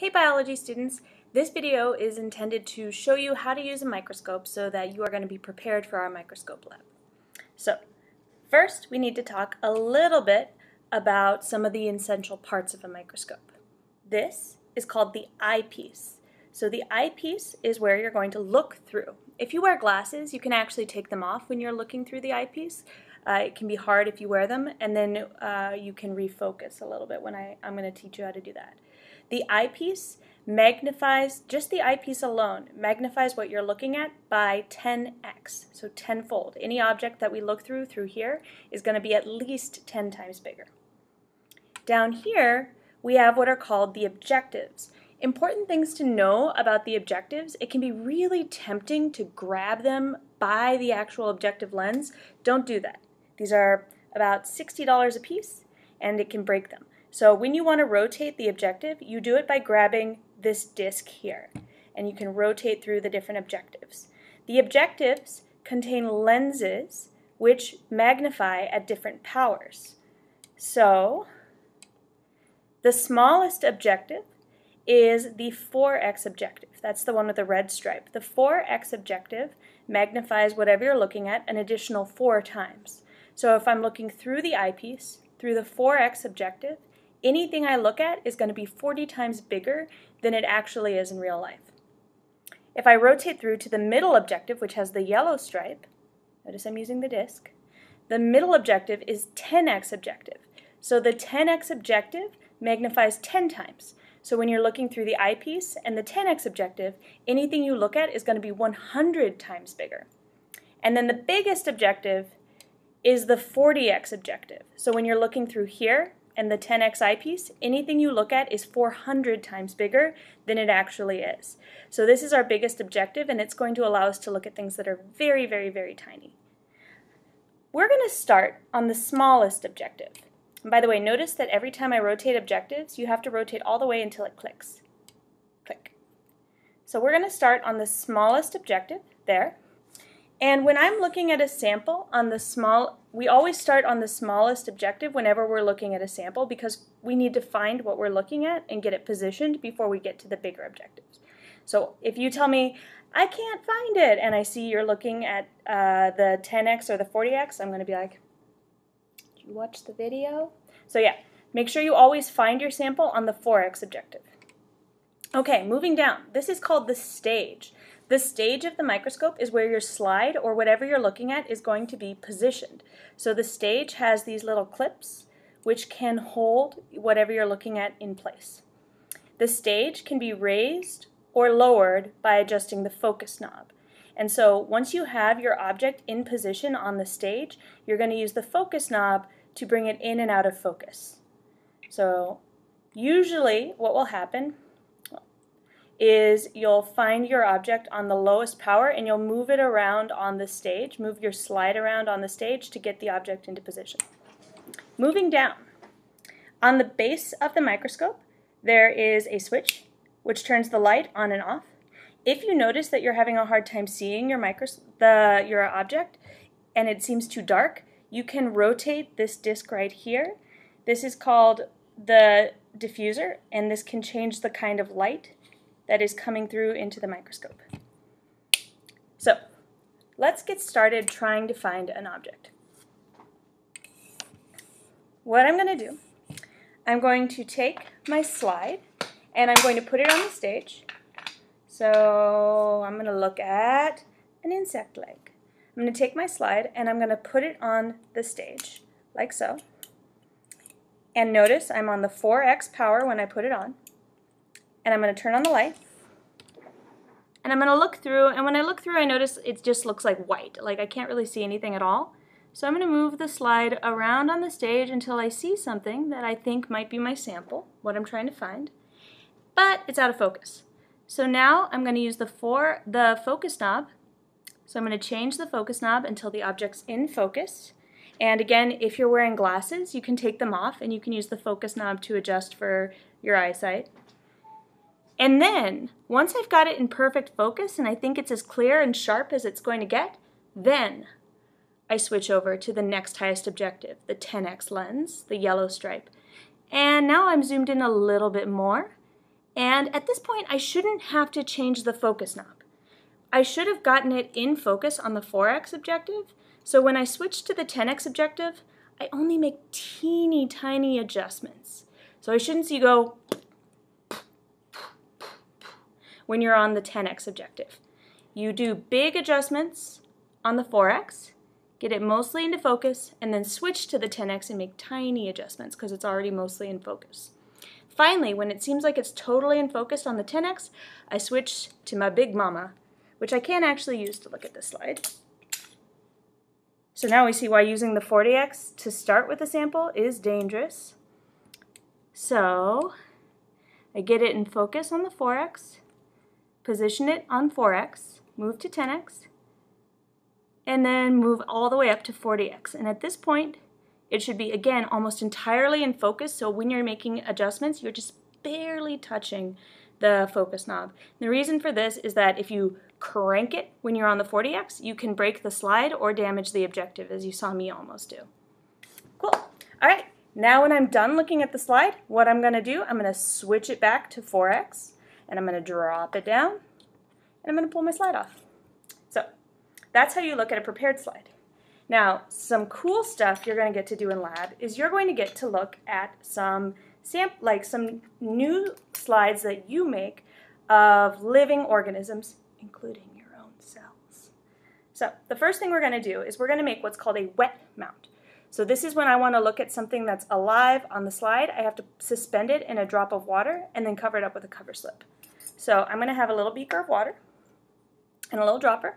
Hey biology students, this video is intended to show you how to use a microscope so that you are going to be prepared for our microscope lab. So, first we need to talk a little bit about some of the essential parts of a microscope. This is called the eyepiece. So the eyepiece is where you're going to look through. If you wear glasses, you can actually take them off when you're looking through the eyepiece. Uh, it can be hard if you wear them, and then uh, you can refocus a little bit when I, I'm going to teach you how to do that. The eyepiece magnifies, just the eyepiece alone, magnifies what you're looking at by 10x, so tenfold. Any object that we look through through here is going to be at least 10 times bigger. Down here, we have what are called the objectives. Important things to know about the objectives, it can be really tempting to grab them by the actual objective lens. Don't do that. These are about $60 a piece and it can break them. So when you want to rotate the objective, you do it by grabbing this disc here, and you can rotate through the different objectives. The objectives contain lenses which magnify at different powers. So the smallest objective is the 4x objective. That's the one with the red stripe. The 4x objective magnifies whatever you're looking at an additional four times. So if I'm looking through the eyepiece, through the 4x objective, anything I look at is going to be 40 times bigger than it actually is in real life. If I rotate through to the middle objective, which has the yellow stripe, notice I'm using the disk, the middle objective is 10x objective. So the 10x objective magnifies 10 times. So when you're looking through the eyepiece and the 10x objective, anything you look at is going to be 100 times bigger. And then the biggest objective is the 40x objective. So when you're looking through here, and the 10x eyepiece, anything you look at is 400 times bigger than it actually is. So this is our biggest objective and it's going to allow us to look at things that are very, very, very tiny. We're going to start on the smallest objective. And by the way, notice that every time I rotate objectives, you have to rotate all the way until it clicks. Click. So we're going to start on the smallest objective, there. And when I'm looking at a sample on the small, we always start on the smallest objective whenever we're looking at a sample because we need to find what we're looking at and get it positioned before we get to the bigger objectives. So if you tell me, I can't find it, and I see you're looking at uh, the 10x or the 40x, I'm going to be like, did you watch the video? So yeah, make sure you always find your sample on the 4x objective. Okay, moving down. This is called the stage. The stage of the microscope is where your slide or whatever you're looking at is going to be positioned. So the stage has these little clips which can hold whatever you're looking at in place. The stage can be raised or lowered by adjusting the focus knob. And so once you have your object in position on the stage, you're going to use the focus knob to bring it in and out of focus. So usually what will happen is you'll find your object on the lowest power and you'll move it around on the stage, move your slide around on the stage to get the object into position. Moving down, on the base of the microscope there is a switch which turns the light on and off. If you notice that you're having a hard time seeing your, micros the, your object and it seems too dark, you can rotate this disc right here. This is called the diffuser and this can change the kind of light that is coming through into the microscope. So let's get started trying to find an object. What I'm going to do, I'm going to take my slide and I'm going to put it on the stage. So I'm going to look at an insect leg. I'm going to take my slide and I'm going to put it on the stage, like so. And notice I'm on the 4x power when I put it on and I'm going to turn on the light. And I'm going to look through, and when I look through, I notice it just looks like white. Like I can't really see anything at all. So I'm going to move the slide around on the stage until I see something that I think might be my sample, what I'm trying to find. But it's out of focus. So now I'm going to use the, four, the focus knob. So I'm going to change the focus knob until the object's in focus. And again, if you're wearing glasses, you can take them off and you can use the focus knob to adjust for your eyesight. And then, once I've got it in perfect focus and I think it's as clear and sharp as it's going to get, then I switch over to the next highest objective, the 10x lens, the yellow stripe. And now I'm zoomed in a little bit more, And at this point, I shouldn't have to change the focus knob. I should have gotten it in focus on the 4x objective, so when I switch to the 10x objective, I only make teeny tiny adjustments. So I shouldn't see you go when you're on the 10x objective. You do big adjustments on the 4x, get it mostly into focus, and then switch to the 10x and make tiny adjustments because it's already mostly in focus. Finally, when it seems like it's totally in focus on the 10x, I switch to my big mama, which I can actually use to look at this slide. So now we see why using the 40x to start with a sample is dangerous. So I get it in focus on the 4x, position it on 4x, move to 10x, and then move all the way up to 40x. And at this point, it should be, again, almost entirely in focus, so when you're making adjustments, you're just barely touching the focus knob. And the reason for this is that if you crank it when you're on the 40x, you can break the slide or damage the objective, as you saw me almost do. Cool. All right, now when I'm done looking at the slide, what I'm going to do, I'm going to switch it back to 4x, and I'm going to drop it down, and I'm going to pull my slide off. So that's how you look at a prepared slide. Now, some cool stuff you're going to get to do in lab is you're going to get to look at some like some new slides that you make of living organisms including your own cells. So the first thing we're going to do is we're going to make what's called a wet mount. So this is when I want to look at something that's alive on the slide. I have to suspend it in a drop of water and then cover it up with a cover slip. So I'm going to have a little beaker of water and a little dropper.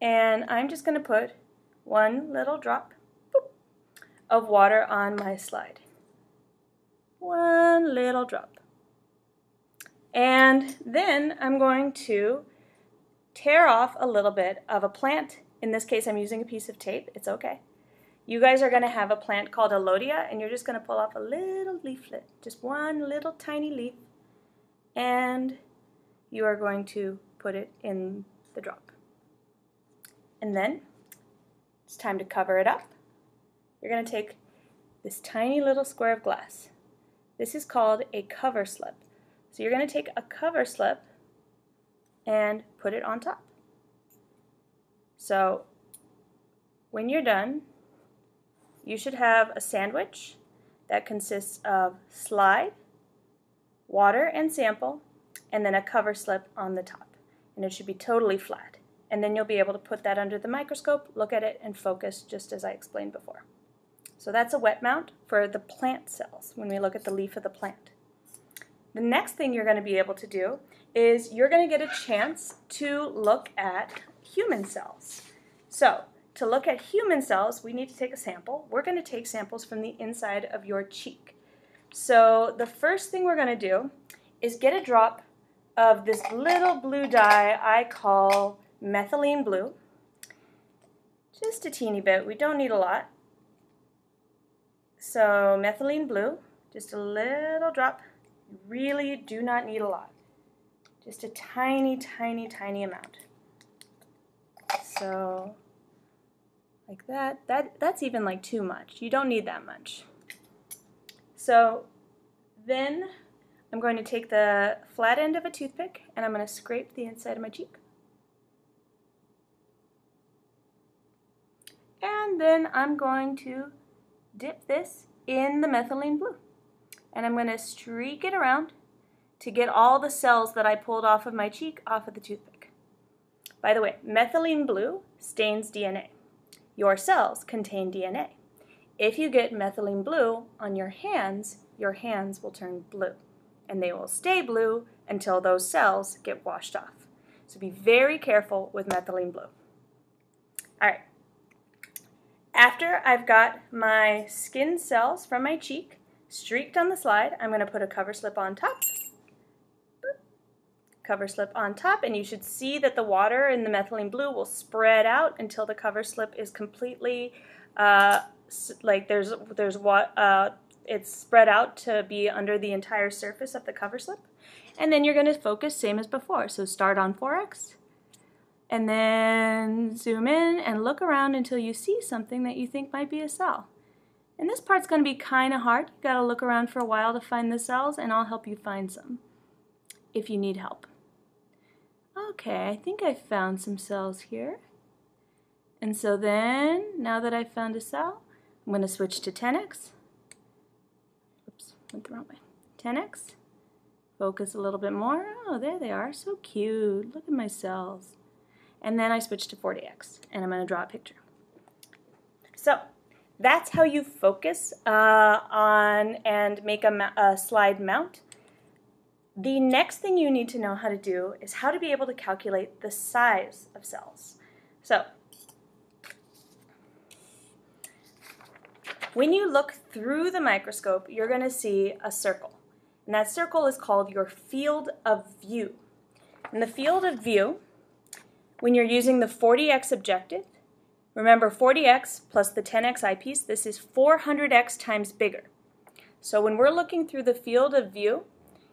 And I'm just going to put one little drop boop, of water on my slide. One little drop. And then I'm going to tear off a little bit of a plant. In this case, I'm using a piece of tape. It's okay. You guys are going to have a plant called Elodea, and you're just going to pull off a little leaflet, just one little tiny leaf, and you are going to put it in the drop. And then it's time to cover it up. You're going to take this tiny little square of glass. This is called a cover slip. So you're going to take a cover slip and put it on top. So when you're done, you should have a sandwich that consists of slide, water and sample, and then a cover slip on the top. And it should be totally flat. And then you'll be able to put that under the microscope, look at it, and focus just as I explained before. So that's a wet mount for the plant cells when we look at the leaf of the plant. The next thing you're going to be able to do is you're going to get a chance to look at human cells. So to look at human cells, we need to take a sample. We're going to take samples from the inside of your cheek. So the first thing we're going to do is get a drop of this little blue dye I call methylene blue. Just a teeny bit. We don't need a lot. So methylene blue, just a little drop you really do not need a lot. Just a tiny, tiny, tiny amount. So, like that. That That's even like too much. You don't need that much. So, then I'm going to take the flat end of a toothpick and I'm going to scrape the inside of my cheek. And then I'm going to dip this in the methylene blue and I'm going to streak it around to get all the cells that I pulled off of my cheek off of the toothpick. By the way, methylene blue stains DNA. Your cells contain DNA. If you get methylene blue on your hands, your hands will turn blue, and they will stay blue until those cells get washed off. So be very careful with methylene blue. All right. After I've got my skin cells from my cheek, streaked on the slide. I'm going to put a cover slip on top. Cover slip on top, and you should see that the water in the methylene blue will spread out until the cover slip is completely, uh, like there's, there's what, uh, it's spread out to be under the entire surface of the cover slip. And then you're going to focus same as before. So start on 4x, and then zoom in and look around until you see something that you think might be a cell. And this part's going to be kind of hard. you got to look around for a while to find the cells, and I'll help you find some. if you need help. Okay, I think I found some cells here. And so then, now that I've found a cell, I'm going to switch to 10x. Oops, went the wrong way. 10x. Focus a little bit more. Oh, there they are. So cute. Look at my cells. And then I switch to 40x, and I'm going to draw a picture. So that's how you focus uh, on and make a, a slide mount. The next thing you need to know how to do is how to be able to calculate the size of cells. So when you look through the microscope, you're going to see a circle. And that circle is called your field of view. In the field of view, when you're using the 40x objective, remember 40x plus the 10x eyepiece, this is 400x times bigger. So when we're looking through the field of view,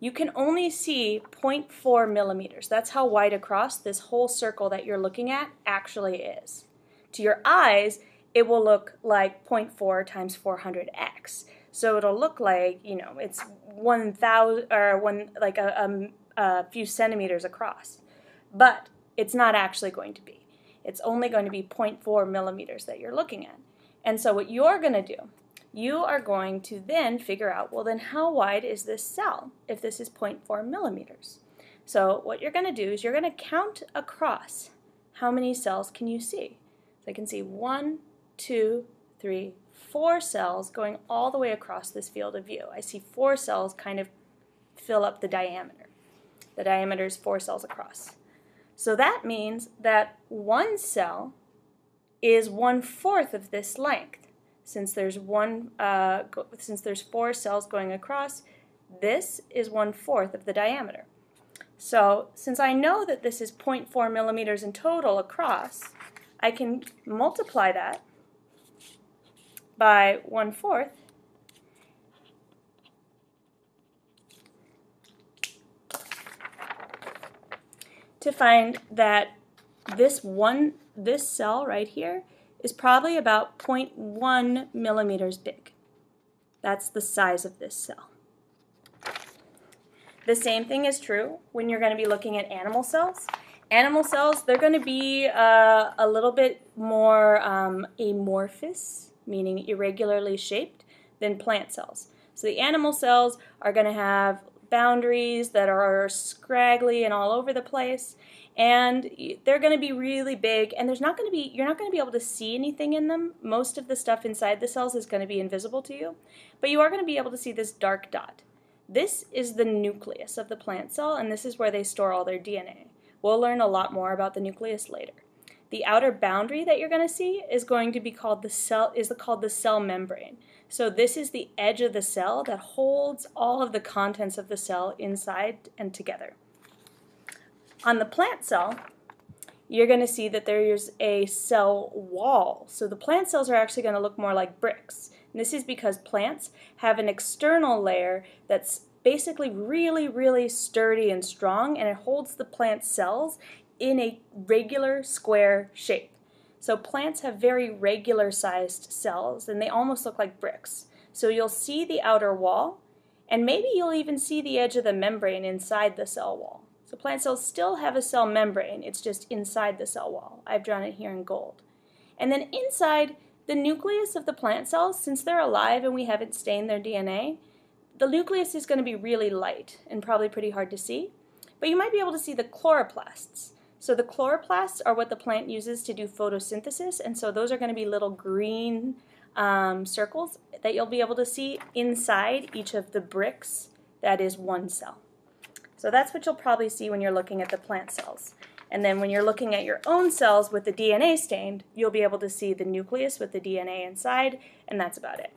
you can only see 0.4 millimeters. That's how wide across this whole circle that you're looking at actually is. To your eyes, it will look like 0.4 times 400x. So it'll look like, you know, it's 1,000 or one like a, a, a few centimeters across. But it's not actually going to be. It's only going to be 0.4 millimeters that you're looking at. And so what you're going to do, you are going to then figure out, well then how wide is this cell if this is 0.4 millimeters? So what you're going to do is you're going to count across how many cells can you see. So I can see one, two, three, four cells going all the way across this field of view. I see four cells kind of fill up the diameter. The diameter is four cells across. So that means that one cell is one-fourth of this length. Since there's one, uh, since there's four cells going across, this is one-fourth of the diameter. So since I know that this is 0.4 millimeters in total across, I can multiply that by one-fourth, to find that this one, this cell right here is probably about 0.1 millimeters big. That's the size of this cell. The same thing is true when you're going to be looking at animal cells. Animal cells, they're going to be uh, a little bit more um, amorphous, meaning irregularly shaped, than plant cells. So the animal cells are going to have boundaries that are scraggly and all over the place and they're going to be really big and there's not going to be you're not going to be able to see anything in them. Most of the stuff inside the cells is going to be invisible to you but you are going to be able to see this dark dot. This is the nucleus of the plant cell and this is where they store all their DNA we'll learn a lot more about the nucleus later the outer boundary that you're going to see is going to be called the cell is called the cell membrane so this is the edge of the cell that holds all of the contents of the cell inside and together on the plant cell, you're going to see that there's a cell wall. So the plant cells are actually going to look more like bricks. And this is because plants have an external layer that's basically really, really sturdy and strong, and it holds the plant cells in a regular square shape. So plants have very regular sized cells, and they almost look like bricks. So you'll see the outer wall, and maybe you'll even see the edge of the membrane inside the cell wall. So plant cells still have a cell membrane, it's just inside the cell wall. I've drawn it here in gold. And then inside the nucleus of the plant cells, since they're alive and we haven't stained their DNA, the nucleus is going to be really light and probably pretty hard to see. But you might be able to see the chloroplasts. So the chloroplasts are what the plant uses to do photosynthesis, and so those are going to be little green um, circles that you'll be able to see inside each of the bricks that is one cell. So that's what you'll probably see when you're looking at the plant cells. And then when you're looking at your own cells with the DNA stained, you'll be able to see the nucleus with the DNA inside, and that's about it.